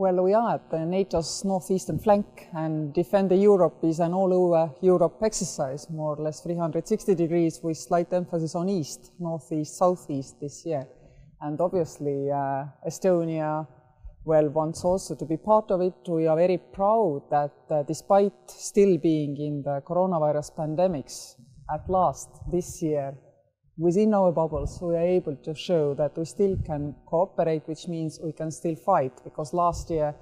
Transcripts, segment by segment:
Well, we are at NATO's northeastern flank, and Defend Europe is an all over Europe exercise, more or less 360 degrees, with slight emphasis on east, northeast, southeast this year. And obviously, uh, Estonia, well, wants also to be part of it. We are very proud that uh, despite still being in the coronavirus pandemics, at last this year, within our bubbles, we are able to show that we still can cooperate, which means we can still fight. Because last year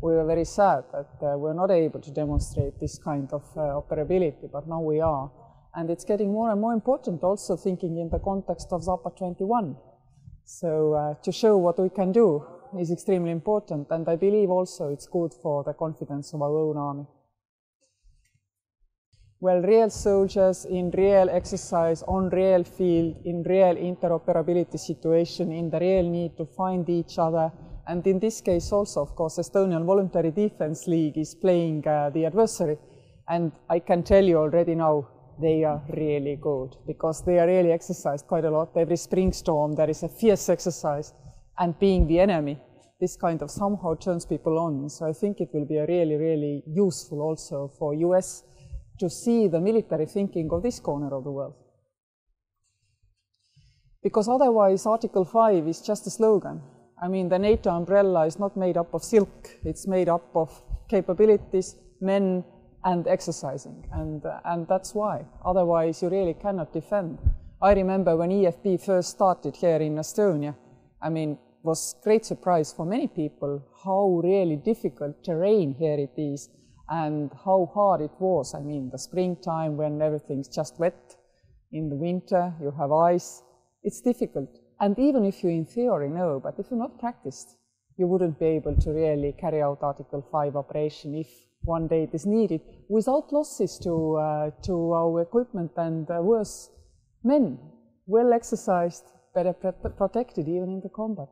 we were very sad that uh, we were not able to demonstrate this kind of uh, operability, but now we are. And it's getting more and more important also thinking in the context of Zapad 21. So uh, to show what we can do is extremely important, and I believe also it's good for the confidence of our own army well, real soldiers in real exercise, on real field, in real interoperability situation, in the real need to find each other. And in this case also, of course, Estonian Voluntary Defense League is playing uh, the adversary. And I can tell you already now, they are really good because they are really exercised quite a lot. Every spring storm, there is a fierce exercise. And being the enemy, this kind of somehow turns people on. So I think it will be a really, really useful also for US to see the military thinking of this corner of the world. Because otherwise, Article 5 is just a slogan. I mean, the NATO umbrella is not made up of silk, it's made up of capabilities, men, and exercising. And, uh, and that's why. Otherwise, you really cannot defend. I remember when EFP first started here in Estonia, I mean, was great surprise for many people how really difficult terrain here it is and how hard it was. I mean, the springtime when everything's just wet, in the winter you have ice, it's difficult. And even if you in theory know, but if you're not practiced, you wouldn't be able to really carry out Article 5 operation if one day it is needed without losses to, uh, to our equipment and uh, worse, men, well exercised, better protected even in the combat.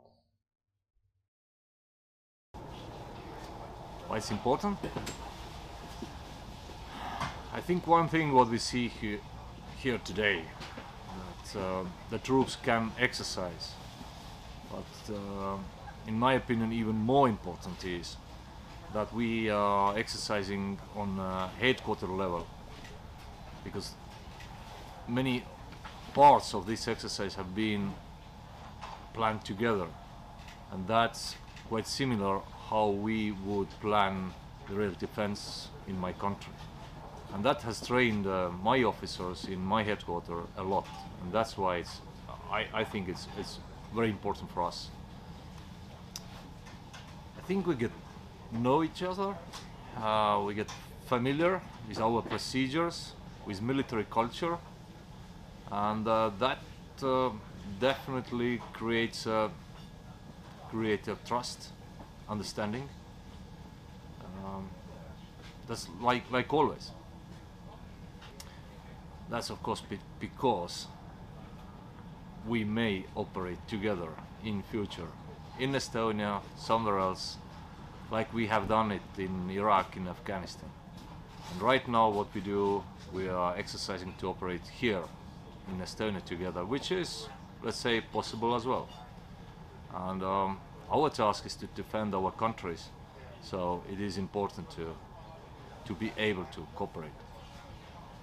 Why it's important? I think one thing what we see here, here today, that uh, the troops can exercise, but uh, in my opinion even more important is that we are exercising on uh, headquarter level. Because many parts of this exercise have been planned together. And that's quite similar how we would plan the real defense in my country and that has trained uh, my officers in my headquarters a lot. And that's why it's I, I think it's it's very important for us. I think we get know each other. Uh, we get familiar with our procedures with military culture. And uh, that uh, definitely creates a create a trust understanding. Um, that's like like always that's of course because we may operate together in future in Estonia, somewhere else, like we have done it in Iraq, in Afghanistan. And right now what we do, we are exercising to operate here in Estonia together, which is, let's say, possible as well. And um, our task is to defend our countries, so it is important to, to be able to cooperate.